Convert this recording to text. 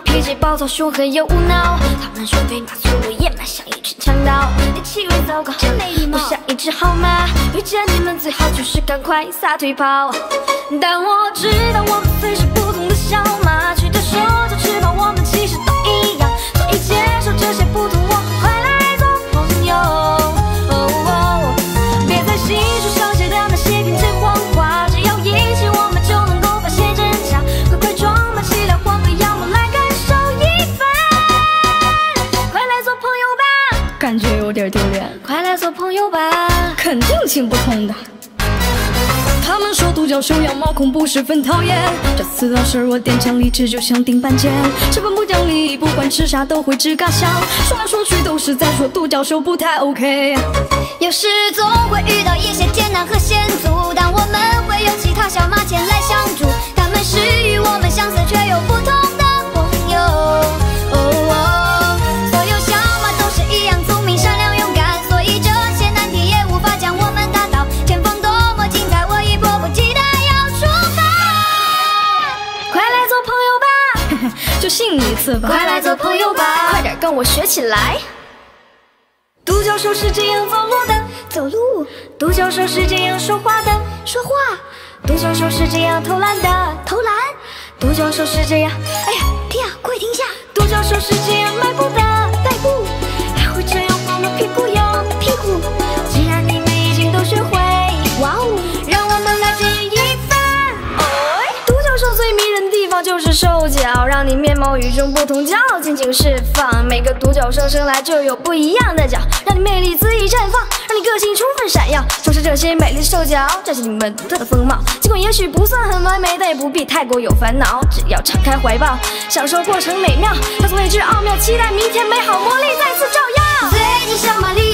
脾气暴躁凶狠又无脑，他们说对马随我野蛮像一群强盗，你气味糟糕，真没礼貌，我像一只好马。遇见你们最好就是赶快撒腿跑，但我知道我们虽是不同的小马，点丢脸，快来做朋友吧。肯定行不通的。他们说独角兽样貌恐怖，十分讨厌。这次的事我点强理智，就像钉板剑，十分不讲理，不管吃啥都会吱嘎响。说来说去都是在说独角兽不太 OK。有时总会遇到一些艰难和险阻，但我们会有其他小马就信你一次吧。快来做朋友吧，快点跟我学起来。独角兽是这样走路的，走路；独角兽是这样说话的，说话；独角兽是这样投篮的，投篮；独角兽是这样，哎呀，最迷人的地方就是兽脚，让你面貌与众不同，骄傲尽情释放。每个独角兽生来就有不一样的角，让你魅力恣意绽放，让你个性充分闪耀。就是这些美丽的兽脚，展现你们独特的风貌。尽管也许不算很完美，但也不必太过有烦恼。只要敞开怀抱，享受过程美妙，探索未知奥妙，期待明天美好魔力再次照耀。最近小马丽